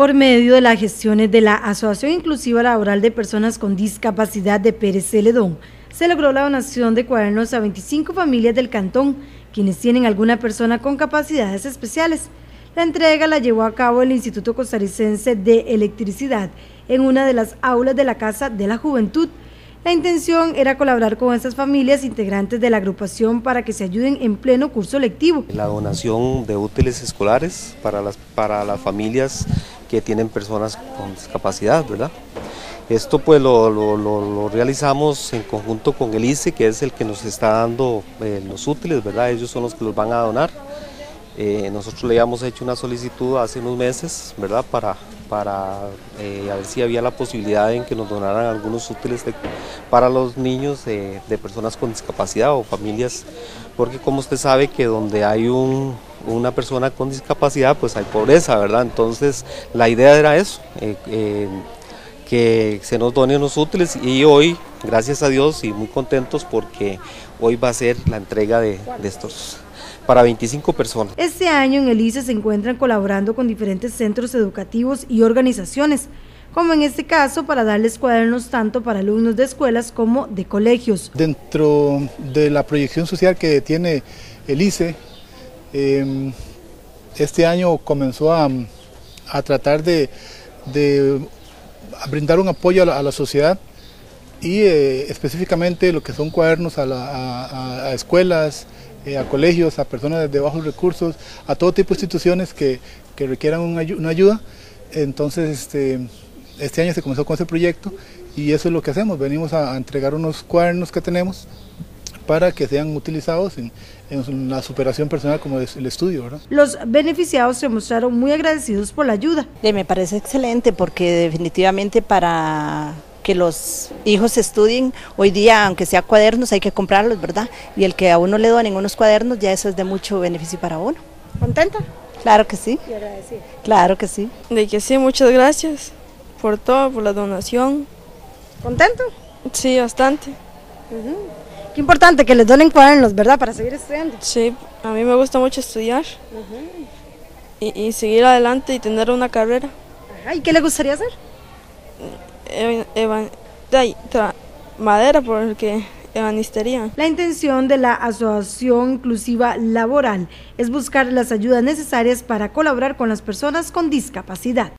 Por medio de las gestiones de la Asociación Inclusiva Laboral de Personas con Discapacidad de Pérez Celedón, se logró la donación de cuadernos a 25 familias del cantón, quienes tienen alguna persona con capacidades especiales. La entrega la llevó a cabo el Instituto Costarricense de Electricidad en una de las aulas de la Casa de la Juventud. La intención era colaborar con estas familias integrantes de la agrupación para que se ayuden en pleno curso lectivo. La donación de útiles escolares para las, para las familias que tienen personas con discapacidad, ¿verdad? Esto pues lo, realizamos en conjunto con el ICE, que es el que nos está dando eh, los útiles, ¿verdad? Ellos son los que los van a donar. Eh, nosotros le habíamos hecho una solicitud hace unos meses, ¿verdad? Para, para eh, ver si había la posibilidad en que nos donaran algunos útiles para los niños de personas con discapacidad o familias, porque como usted sabe que donde hay un, una persona con discapacidad, pues hay pobreza, ¿verdad? Entonces la idea era eso, eh, eh, que se nos donen los útiles y hoy, gracias a Dios y muy contentos porque hoy va a ser la entrega de, estos para 25 personas. Este año en el ICE se encuentran colaborando con diferentes centros educativos y organizaciones, como en este caso para darles cuadernos tanto para alumnos de escuelas como de colegios. Dentro de la proyección social que tiene el ICE, Em, este año comenzó a, tratar de, brindar un apoyo a la, sociedad y eh, específicamente lo que son cuadernos a, escuelas, eh, a colegios, a personas de bajos recursos, a todo tipo de instituciones que, requieran una, ayuda. Entonces este, este año se comenzó con ese proyecto y eso es lo que hacemos, venimos a entregar unos cuadernos que tenemos para que sean utilizados en, la superación personal como es el estudio. ¿verdad? Los beneficiados se mostraron muy agradecidos por la ayuda. me parece excelente porque definitivamente para que los hijos estudien, hoy día aunque sea cuadernos hay que comprarlos, ¿verdad? Y el que a uno le donen unos cuadernos ya eso es de mucho beneficio para uno. ¿Contenta? Claro que sí. Y agradecida. Claro que sí. De que sí, muchas gracias por todo, por la donación. ¿Contento? Sí, bastante. Qué importante que les donen cuadernos, ¿verdad? Para seguir estudiando. Sí, a mí me gusta mucho estudiar y, seguir adelante y tener una carrera. ¿Y qué le gustaría hacer? Madera, porque ebanistería. La intención de la Asociación Inclusiva Laboral es buscar las ayudas necesarias para colaborar con las personas con discapacidad.